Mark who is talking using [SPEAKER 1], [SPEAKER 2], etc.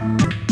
[SPEAKER 1] Bye.